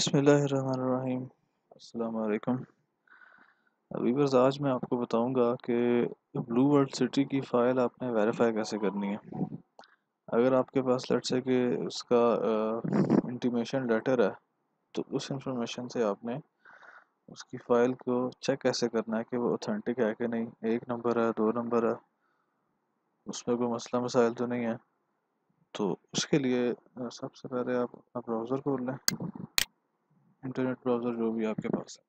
अस्सलाम वालेकुम वीवर्स आज मैं आपको बताऊँगा कि ब्लू वर्ल्ड सिटी की फ़ाइल आपने वेरीफाई कैसे करनी है। अगर आपके पास लेट से कि उसका इंटीमेशन लेटर है तो उस इंफॉर्मेशन से आपने उसकी फ़ाइल को चेक कैसे करना है कि वो ऑथेंटिक है कि नहीं? एक नंबर है, दो नंबर है, उसमें कोई मसला मसाइल तो नहीं है। तो उसके लिए सबसे पहले आप अपना ब्राउज़र खोल लें। इंटरनेट ब्राउज़र जो भी आपके पास है।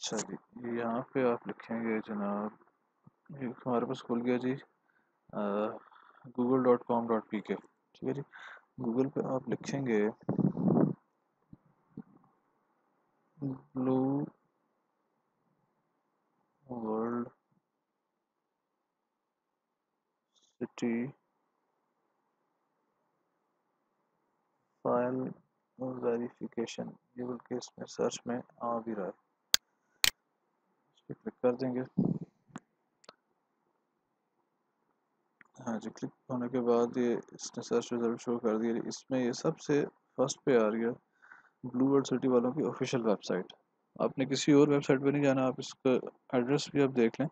जी यहाँ पे आप लिखेंगे जनाब हमारे पास खुल गया जी Google dot com dot P K ठीक है जी? गूगल पे आप लिखेंगे Blue World City file verification ये बल्कि इसमें सर्च में आ भी रहा है। इस पर क्लिक कर देंगे। हाँ जी क्लिक होने के बाद ये इसने सर्च रिज़ल्ट शो कर दिया इसमें ये सबसे फ़र्स्ट पे आ रही है ब्लू वर्ल्ड सिटी वालों की ऑफिशियल वेबसाइट आपने किसी और वेबसाइट पे नहीं जाना, आप इसका एड्रेस भी आप देख लें।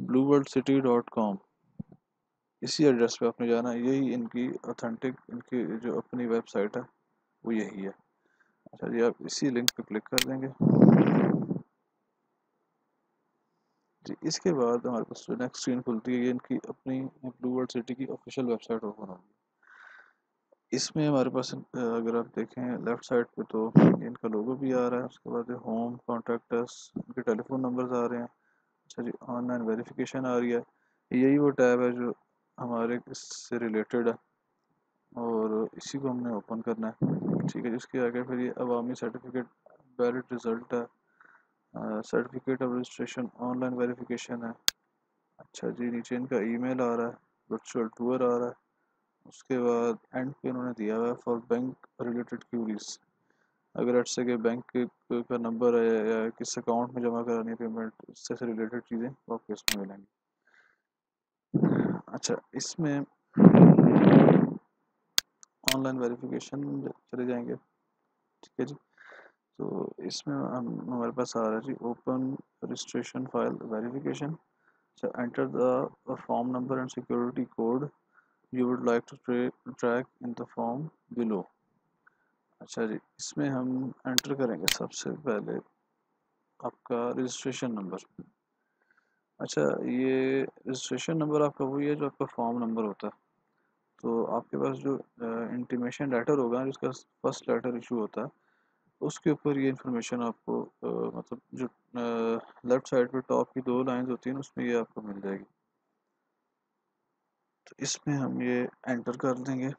Blue World City dot com इसी एड्रेस पे आपने जाना है। यही इनकी ऑथेंटिक इनकी जो अपनी वेबसाइट है, वो यही है। अच्छा जी, आप इसी लिंक पे क्लिक कर देंगे। जी, इसके बाद हमारे पास जो नेक्स्ट स्क्रीन खुलती है, ये इनकी अपनी ब्लू वर्ल्ड सिटी की ऑफिशियल वेबसाइट ओपन होगी। इसमें हमारे पास अगर आप देखें लेफ़्ट साइड पे तो इनका लोगो भी आ रहा है। उसके बाद होम कॉन्टैक्टर्स इनके टेलीफोन नंबर्स आ रहे हैं। अच्छा जी ऑनलाइन वेरिफिकेशन आ रही है। यही वो टैब है जो हमारे इससे रिलेटेड है। और इसी को हमने ओपन करना है। ठीक है, जिसके आगे फिर ये अवामी सर्टिफिकेट वैलिड रिज़ल्ट है। Certificate of registration online verification है। अच्छा जी, नीचे इनका ईमेल आ रहा है। वर्चुअल टूर आ रहा है। उसके बाद एंड पे उन्होंने दिया हुआ है फॉर बैंक रिलेटेड क्यूरीज अगर एट से बैंक का नंबर है या किस अकाउंट में जमा करानी है पेमेंट उससे रिलेटेड चीज़ें आपको इसमें मिलेंगी। अच्छा इसमें ऑनलाइन वेरिफिकेशन चले जाएँगे। ठीक है जी। तो इसमें हम, हमारे पास आ रहा है जी, ओपन रजिस्ट्रेशन फ़ाइल वेरिफिकेशन। अच्छा enter the form number and security code you would like to track in the form below. अच्छा जी, इसमें हम एंटर करेंगे सबसे पहले आपका रजिस्ट्रेशन नंबर। अच्छा ये रजिस्ट्रेशन नंबर आपका वही है जो आपका फॉर्म नंबर होता है। तो आपके पास जो इंटीमेशन लेटर होगा जिसका फ़र्स्ट लेटर इशू होता है उसके ऊपर ये इन्फॉर्मेशन आपको आ, मतलब जो लेफ़्ट साइड पे टॉप की दो लाइंस होती हैं उसमें ये आपको मिल जाएगी। तो इसमें हम ये एंटर कर देंगे।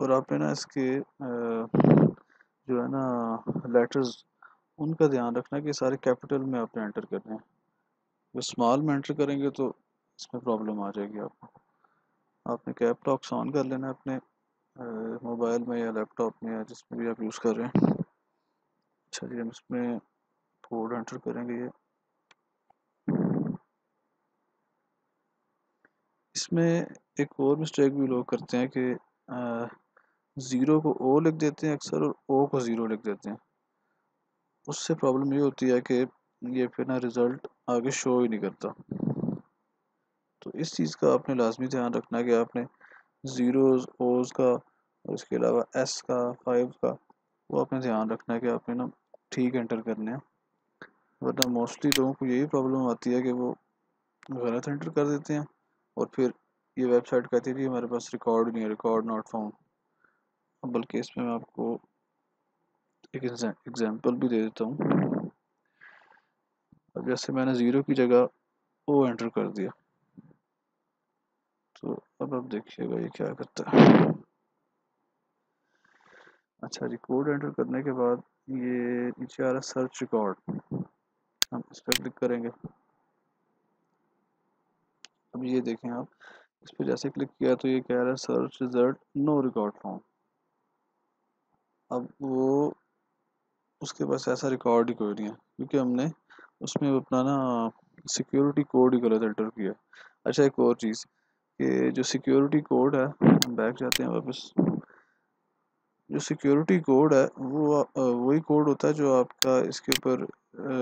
और आपने ना इसके आ, जो है ना लेटर्स उनका ध्यान रखना कि सारे कैपिटल में आपने एंटर करने हैं। जो स्मॉल में एंटर करेंगे तो इसमें प्रॉब्लम आ जाएगी आपको। आपने कैप लॉक्स ऑन कर लेना अपने मोबाइल में या लैपटॉप में या जिसमें भी आप यूज़ कर रहे हैं। अच्छा जी, हम इसमें कोड एंटर करेंगे ये। इसमें एक और मिस्टेक भी लोग करते हैं कि ज़ीरो को ओ लिख देते हैं अक्सर और ओ को ज़ीरो लिख देते हैं। उससे प्रॉब्लम ये होती है कि ये फिर ना रिज़ल्ट आगे शो ही नहीं करता। तो इस चीज़ का आपने लाजमी ध्यान रखना कि आपने ज़ीरोज़ ओज़ का और इसके अलावा एस का फाइव का, वो आपने ध्यान रखना है कि आपने ना ठीक एंटर करने हैं। वरना मोस्टली लोगों को यही प्रॉब्लम आती है कि वो गलत एंटर कर देते हैं और फिर ये वेबसाइट कहती है कि हमारे पास रिकॉर्ड नहीं है रिकॉर्ड नॉट फाउंड बल्कि इसमें मैं आपको एक एग्जांपल भी दे देता हूँ। अब जैसे मैंने ज़ीरो की जगह ओ एंटर कर दिया। तो अब आप देखिएगा ये क्या करता है। अच्छा जी कोड एंटर करने के बाद ये नीचे आ रहा सर्च रिकॉर्ड हम इस पर क्लिक करेंगे। अब ये देखें आप, इस पर जैसे क्लिक किया तो ये कह रहा है search result no record form अब वो उसके पास ऐसा रिकॉर्ड ही कोई नहीं है, क्योंकि हमने उसमें अपना ना सिक्योरिटी कोड ही गलत एंटर किया अच्छा एक और चीज़ कि जो सिक्योरिटी कोड है, हम बैक जाते हैं वापस। जो सिक्योरिटी कोड है, वो, वही कोड होता है जो आपका इसके ऊपर,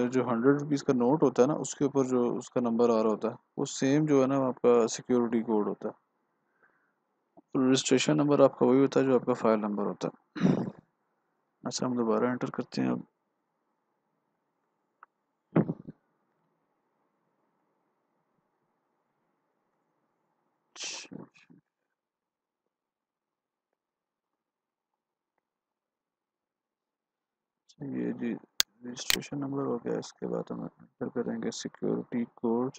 जो हंड्रेड रुपीज़ का नोट होता है ना, उसके ऊपर जो उसका नंबर आ रहा होता है, वो सेम जो है ना आपका सिक्योरिटी कोड होता है। रजिस्ट्रेशन नंबर आपका वही होता है जो आपका फ़ाइल नंबर होता है। अच्छा हम दोबारा एंटर करते हैं अब। ये जी रजिस्ट्रेशन नंबर हो गया, इसके बाद हम एंटर करेंगे सिक्योरिटी कोड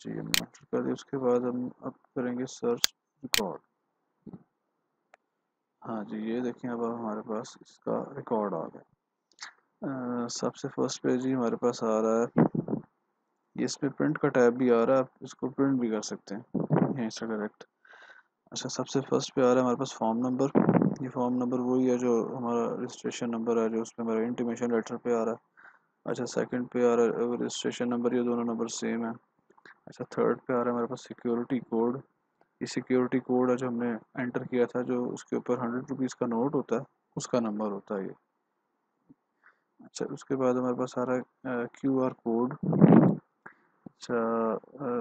जी हमने एंटर कर दिया उसके बाद हम अब करेंगे सर्च रिकॉर्ड हाँ जी, ये देखें अब हमारे पास इसका रिकॉर्ड आ गया। सबसे फ़र्स्ट पेज ही हमारे पास आ रहा है। इसमें प्रिंट का टैब भी आ रहा है, आप इसको प्रिंट भी कर सकते हैं। यहीं से डायरेक्ट अच्छा सबसे फ़र्स्ट पे आ रहा है हमारे पास फॉर्म नंबर ये फॉर्म नंबर वही है जो हमारा रजिस्ट्रेशन नंबर है, जो उसमें हमारा इंटीमेशन लेटर पे आ रहा है। अच्छा सेकंड पे आ रहा है रजिस्ट्रेशन नंबर ये दोनों नंबर सेम है। अच्छा थर्ड पे आ रहा है हमारे पास सिक्योरिटी कोड ये सिक्योरिटी कोड जो हमने एंटर किया था जो उसके ऊपर हंड्रेड रुपीज़ का नोट होता है, उसका नंबर होता है ये। अच्छा उसके बाद हमारे पास आ रहा है क्यू आर कोड अच्छा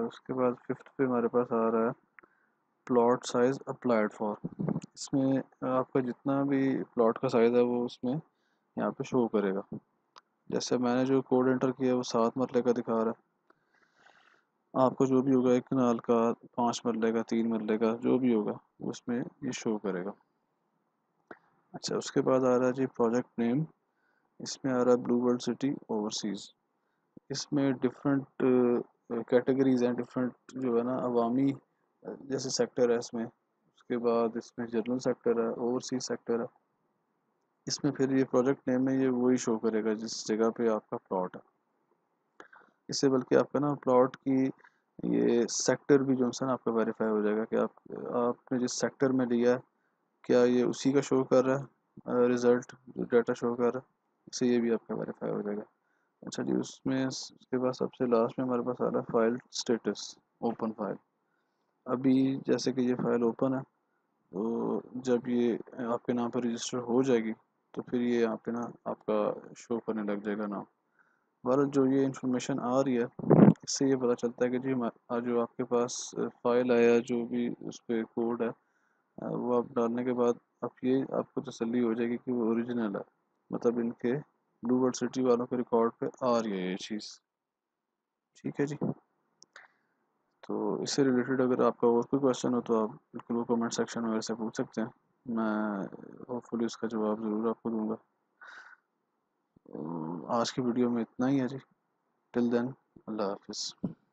उसके बाद फिफ्थ पे हमारे पास आ रहा है प्लॉट साइज़ अप्लाइड फॉर इसमें आपका जितना भी प्लॉट का साइज़ है वो उसमें यहाँ पे शो करेगा। जैसे मैंने जो कोड एंटर किया है वो सात मरले का दिखा रहा है। आपको जो भी होगा, एक कनाल का, पाँच मरले का, तीन मरले का, जो भी होगा, उसमें ये शो करेगा। अच्छा उसके बाद आ रहा है जी प्रोजेक्ट नेम इसमें आ रहा है ब्लू वर्ल्ड सिटी ओवरसीज़ इसमें डिफरेंट कैटेगरीज हैं डिफरेंट जो है ना, अवामी जैसे सेक्टर है इसमें। उसके बाद इसमें जनरल सेक्टर है ओवरसीज सेक्टर है। इसमें फिर ये प्रोजेक्ट नेम में ये वही शो करेगा, जिस जगह पे आपका प्लॉट है। इससे बल्कि आपका ना प्लॉट की ये सेक्टर भी जो है ना आपका वेरीफाई हो जाएगा कि आप, आपने जिस सेक्टर में लिया है, क्या ये उसी का शो कर रहा है? रिज़ल्ट डाटा शो कर रहा है, इससे ये भी आपका वेरीफाई हो जाएगा। अच्छा जी, उसमें उसके बाद सबसे लास्ट में हमारे पास आ रहा है फ़ाइल स्टेटस ओपन फ़ाइल अभी जैसे कि ये फ़ाइल ओपन है तो जब ये आपके नाम पर रजिस्टर हो जाएगी तो फिर ये यहाँ पे ना, आपका शो करने लग जाएगा नाम। बहरहाल जो ये इंफॉर्मेशन आ रही है, इससे ये पता चलता है कि जी जो आपके पास फ़ाइल आया जो भी उस पर कोड है वो आप डालने के बाद आप ये, आपको तसली हो जाएगी कि वो ओरिजिनल है। मतलब इनके ब्लू वर्ल्ड सिटी वालों के रिकॉर्ड पे आ रही है ये चीज़। ठीक है जी? तो इससे रिलेटेड अगर आपका और कोई क्वेश्चन हो तो आप बिल्कुल कमेंट सेक्शन में वैसे पूछ सकते हैं। मैं होपफुली उसका जवाब ज़रूर आपको दूँगा। आज की वीडियो में इतना ही है जी। टिल देन अल्लाह हाफिज़।